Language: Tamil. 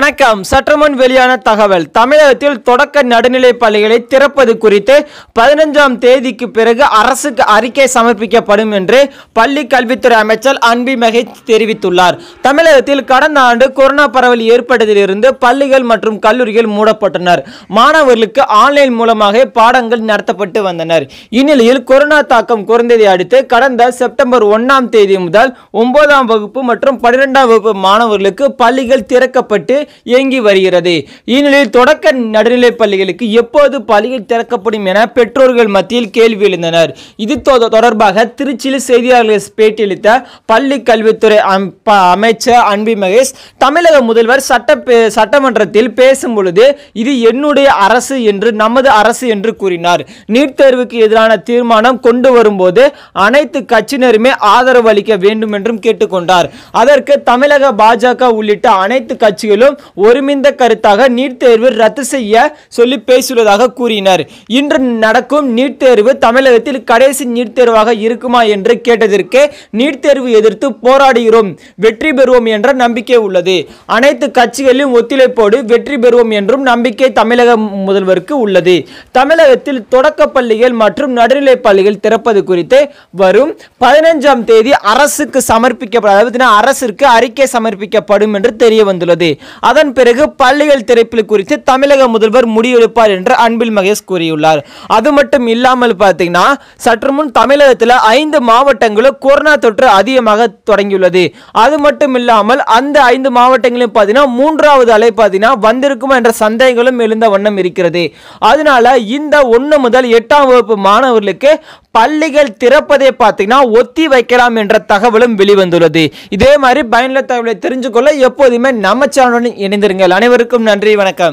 வணக்கம். சற்றுமுன் வெளியான தகவல் தமிழகத்தில் தொடக்க நடுநிலை பள்ளிகளை திறப்பது குறித்து பதினஞ்சாம் தேதிக்கு பிறகு அரசுக்கு அறிக்கை சமர்ப்பிக்கப்படும் என்று பள்ளி கல்வித்துறை அமைச்சர் அன்பி மகேஷ் தெரிவித்துள்ளார். தமிழகத்தில் கடந்த ஆண்டு கொரோனா பரவல் ஏற்பட்டதிலிருந்து பள்ளிகள் மற்றும் கல்லூரிகள் மூடப்பட்டனர். மாணவர்களுக்கு ஆன்லைன் மூலமாக பாடங்கள் நடத்தப்பட்டு வந்தனர். இந்நிலையில் கொரோனா தாக்கம் குறைந்ததை அடுத்து கடந்த செப்டம்பர் ஒன்னாம் தேதி முதல் ஒன்பதாம் வகுப்பு மற்றும் பன்னிரெண்டாம் வகுப்பு மாணவர்களுக்கு பள்ளிகள் திறக்கப்பட்டு இயங்கி வருகிறது. இந்நிலையில் தொடக்க நடுநிலைப் பள்ளிகளுக்கு எப்போது பள்ளிகள் திறக்கப்படும் என பெற்றோர்கள் மத்தியில் கேள்வி எழுந்தனர். இது தொடர்பாக திருச்சியில் செய்தியாளர்கள் பேட்டியளித்த பள்ளி கல்வித்துறை அமைச்சர் அன்பி மகேஷ் தமிழக முதல்வர் சட்ட சட்டமன்றத்தில் பேசும் பொழுது இது என்னுடைய அரசு என்று நமது அரசு என்று கூறினார். நீட் தேர்வுக்கு எதிரான தீர்மானம் கொண்டு வரும்போது அனைத்து கட்சியினருமே ஆதரவு அளிக்க வேண்டும் என்றும் கேட்டுக்கொண்டார். அதற்கு தமிழக பாஜக உள்ளிட்ட அனைத்து கட்சிகளும் ஒருமிந்த கருத்தாக நீட் தேர்வு ரத்து செய்ய சொல்லி பேசியுள்ளதாக கூறினர். இன்று நடக்கும் நீட் தேர்வு தமிழகத்தில் கடைசி நீட் தேர்வாக இருக்குமா என்று கேட்டதற்கு நீட் தேர்வு எதிர்த்து போராடுகிறோம் வெற்றி பெறுவோம் என்ற நம்பிக்கை உள்ளது. அனைத்து கட்சிகளிலும் ஒத்துழைப்போடு வெற்றி பெறுவோம் என்றும் நம்பிக்கை தமிழக முதல்வருக்கு உள்ளது. தமிழகத்தில் தொடக்க பள்ளிகள் மற்றும் நடுநிலை பள்ளிகள் திறப்பது குறித்து வரும் பதினஞ்சாம் தேதி அரசுக்கு சமர்ப்பிக்கப்படும் அதாவது அரசிற்கு அறிக்கை சமர்ப்பிக்கப்படும் என்று தெரிய வந்துள்ளது அதன் பிறகு பள்ளிகள் திறப்பில் குறித்து தமிழக முதல்வர் முடிவெடுப்பார் என்று அன்பில் மகேஷ் கூறியுள்ளார். அது மட்டும் இல்லாமல் பார்த்தீங்கன்னா சற்று முன் தமிழகத்தில் ஐந்து மாவட்டங்களும் கொரோனா தொற்று அதிகமாக தொடங்கியுள்ளது. அது மட்டும் இல்லாமல் அந்த ஐந்து மாவட்டங்களிலும் பார்த்தீங்கன்னா மூன்றாவது அலை பார்த்தீங்கன்னா வந்திருக்குமா என்ற சந்தேகங்களும் எழுந்த வண்ணம் இருக்கிறது. அதனால இந்த ஒன்று முதல் எட்டாம் வகுப்பு மாணவர்களுக்கு பள்ளிகள் திறப்பதை பார்த்தீங்கன்னா ஒத்தி வைக்கலாம் என்ற தகவலும் வெளிவந்துள்ளது. இதே மாதிரி பயனுள்ள தகவலை தெரிஞ்சுக்கொள்ள எப்போதுமே நம்ம சேனலுடன் இணைந்திருங்கள். அனைவருக்கும் நன்றி வணக்கம்.